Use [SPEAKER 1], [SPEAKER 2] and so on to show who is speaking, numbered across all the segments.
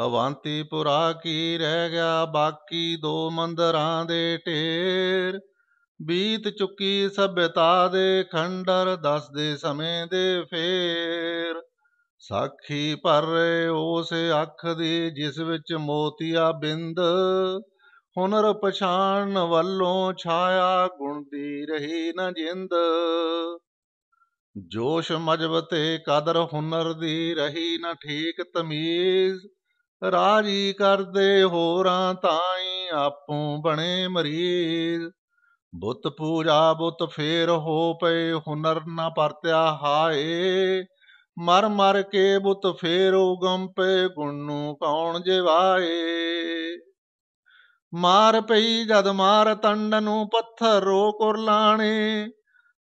[SPEAKER 1] ਅਵੰਤੀਪੁਰਾ ਕੀ ਰਹਿ ਗਿਆ, ਬਾਕੀ ਦੋ ਮੰਦਰਾਂ ਦੇ ਢੇਰ। ਬੀਤ ਚੁੱਕੀ ਸਭਿਅਤਾ ਦੇ ਖੰਡਰ, ਦੱਸਦੇ ਸਮੇਂ ਦੇ ਫੇਰ। ਸਾਖੀ ਭਰ ਉਸ ਅੱਖ ਦੀ, ਜਿਸ ਵਿੱਚ ਮੋਤੀਆ ਬਿੰਦ। ਹੁਨਰ ਪਛਾਣ ਵੱਲੋਂ ਛਾਇਆ, ਗੁਣਦੀ ਰਹੀ ਨਾ ਜਿੰਦ। ਜੋਸ਼ ਮਜਬ ਤੇ ਕਦਰ ਹੁਨਰ ਦੀ ਰਹੀ ਨਾ ਠੀਕ ਤਮੀਜ਼। ਰਾਜੀ ਕਰਦੇ ਹੋਰਾਂ ਤਾਈ ਆਪੋਂ ਬਣੇ ਮਰੀਜ਼ ਬੁੱਤ ਪੂਜਾ ਬੁੱਤ ਫੇਰ ਹੋ ਪਏ, ਹੁਨਰ ਨਾ ਪਰਤਿਆ ਹਾਏ। ਮਰ ਮਰ ਕੇ ਬੁੱਤ ਫੇਰ ਉਗਮ ਪਏ, ਗੁਣ ਨੂੰ ਕੌਣ ਜਿਵਾਏ। ਮਾਰ ਪਈ ਜਦ ਮਾਰ ਤੰਡ ਨੂੰ ਪੱਥਰ ਰੋ ਕੁਰਲਾਣੇ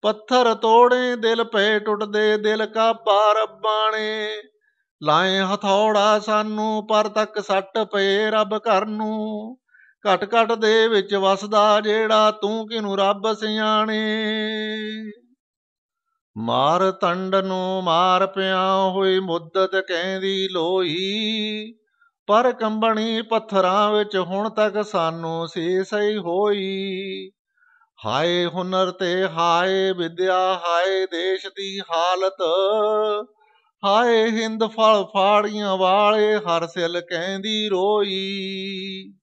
[SPEAKER 1] ਪੱਥਰ ਤੋੜੇ ਦਿਲ ਪਏ ਟੁੱਟਦੇ, ਦਿਲ ਕਾ ਬਾਰ ਬਾਣੇ ਲਾਏ ਹਥੌੜਾ ਸਾਨੂੰ, ਪਰ ਤੱਕ ਸੱਟ ਪਏ ਰੱਬ ਘਰ ਨੂੰ ਘਟ ਘਟ ਦੇ ਵਿੱਚ ਵਸਦਾ ਜਿਹੜਾ ਤੂੰ ਕਿਨੂੰ ਰੱਬ ਸਿਆਣੇ। ਮਾਰ ਤੰਡ ਨੂੰ ਮਾਰ ਪਿਆ ਹੋਈ ਮੁੱਦਤ ਕਹਿੰਦੀ ਲੋਈ ਪਰ ਕੰਬਣੀ ਪੱਥਰਾਂ ਵਿੱਚ ਹੁਣ ਤੱਕ ਸਾਨੂੰ ਸੀ ਸਹੀ ਹੋਈ। ਹਾਏ ਹੁਨਰ ਤੇ ਹਾਏ ਵਿਦਿਆ, ਹਾਏ ਦੇਸ਼ ਦੀ ਹਾਲਤ। ਹਾਏ ਹਿੰਦ ਫਲ ਫਾੜੀਆਂ ਵਾਲੇ ਹਰ ਸਿਲ ਕਹਿੰਦੀ ਰੋਈ।